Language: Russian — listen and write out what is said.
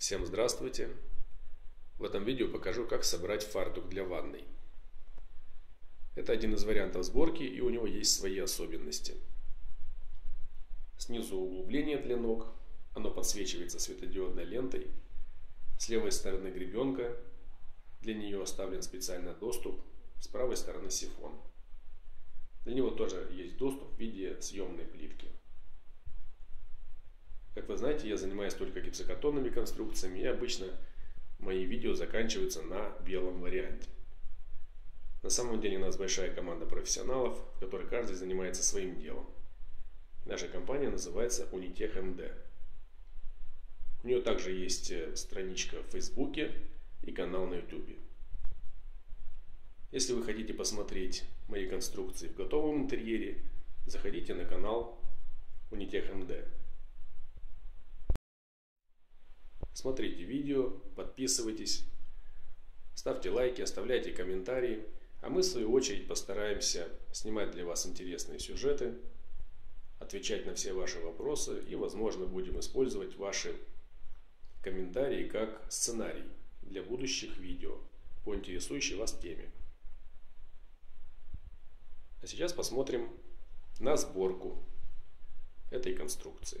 Всем здравствуйте! В этом видео покажу, как собрать фартук для ванной. Это один из вариантов сборки и у него есть свои особенности. Снизу углубление для ног, оно подсвечивается светодиодной лентой. С левой стороны гребенка, для нее оставлен специальный доступ, с правой стороны сифон. Для него тоже есть доступ в виде съемной плитки. Как вы знаете, я занимаюсь только гипсокартонными конструкциями и обычно мои видео заканчиваются на белом варианте. На самом деле у нас большая команда профессионалов, в которой каждый занимается своим делом. Наша компания называется Unitech MD. У нее также есть э, страничка в Фейсбуке и канал на YouTube. Если вы хотите посмотреть мои конструкции в готовом интерьере, заходите на канал Unitech MD. Смотрите видео, подписывайтесь, ставьте лайки, оставляйте комментарии. А мы, в свою очередь, постараемся снимать для вас интересные сюжеты, отвечать на все ваши вопросы и, возможно, будем использовать ваши комментарии как сценарий для будущих видео по интересующей вас теме. А сейчас посмотрим на сборку этой конструкции.